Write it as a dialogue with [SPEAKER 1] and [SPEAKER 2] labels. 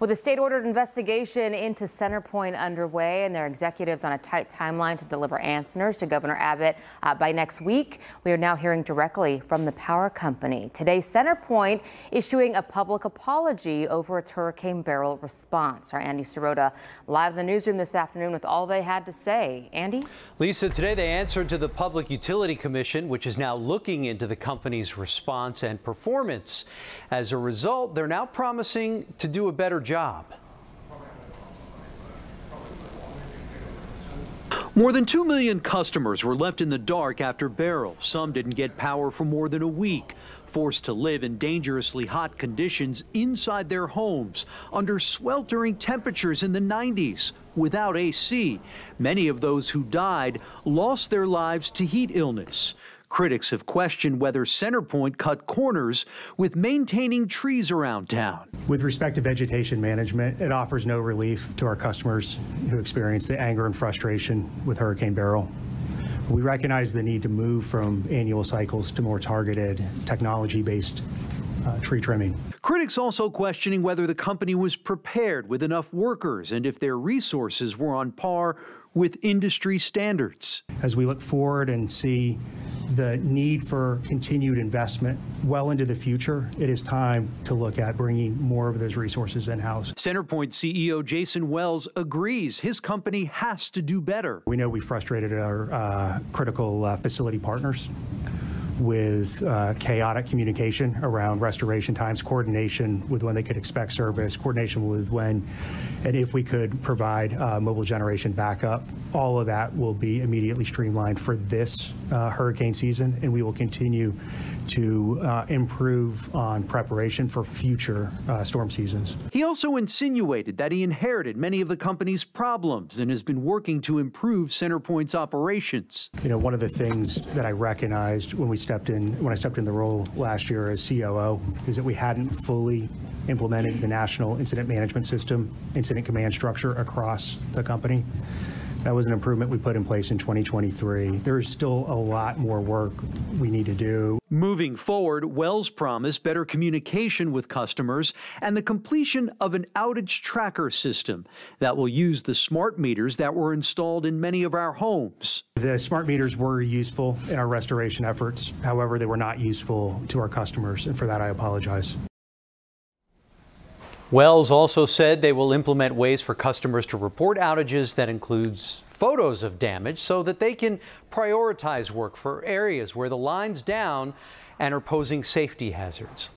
[SPEAKER 1] With a state ordered investigation into CenterPoint underway and their executives on a tight timeline to deliver answers to Governor Abbott uh, by next week, we are now hearing directly from the power company. Today, CenterPoint issuing a public apology over its Hurricane Beryl response. Our Andy Cerota live in the newsroom this afternoon with all they had to say. Andy?
[SPEAKER 2] Lisa, today they answered to the Public Utility Commission, which is now looking into the company's response and performance. As a result, they're now promising to do a better job.
[SPEAKER 3] More than 2 million customers were left in the dark after Beryl. Some didn't get power for more than a week, forced to live in dangerously hot conditions inside their homes under sweltering temperatures in the 90s without AC. Many of those who died lost their lives to heat illness. Critics have questioned whether CenterPoint cut corners with maintaining trees around town.
[SPEAKER 4] With respect to vegetation management, it offers no relief to our customers who experience the anger and frustration with Hurricane Beryl. We recognize the need to move from annual cycles to more targeted technology-based uh, tree trimming.
[SPEAKER 3] Critics also questioning whether the company was prepared with enough workers and if their resources were on par with industry standards.
[SPEAKER 4] As we look forward and see the need for continued investment well into the future, it is time to look at bringing more of those resources in-house.
[SPEAKER 3] CenterPoint CEO Jason Wells agrees his company has to do better.
[SPEAKER 4] We know we frustrated our uh, critical uh, facility partners with uh, chaotic communication around restoration times, coordination with when they could expect service, coordination with when and if we could provide uh, mobile generation backup. All of that will be immediately streamlined for this uh, hurricane season, and we will continue to uh, improve on preparation for future uh, storm seasons.
[SPEAKER 3] He also insinuated that he inherited many of the company's problems and has been working to improve CenterPoint's operations.
[SPEAKER 4] You know, one of the things that I recognized when we stepped in, when I stepped in the role last year as COO, is that we hadn't fully implemented the national incident management system, incident command structure across the company. That was an improvement we put in place in 2023. There's still a lot more work we need to do.
[SPEAKER 3] Moving forward, Wells promised better communication with customers and the completion of an outage tracker system that will use the smart meters that were installed in many of our homes.
[SPEAKER 4] The smart meters were useful in our restoration efforts. However, they were not useful to our customers, and for that I apologize.
[SPEAKER 2] Wells also said they will implement ways for customers to report outages that includes photos of damage so that they can prioritize work for areas where the line's down and are posing safety hazards.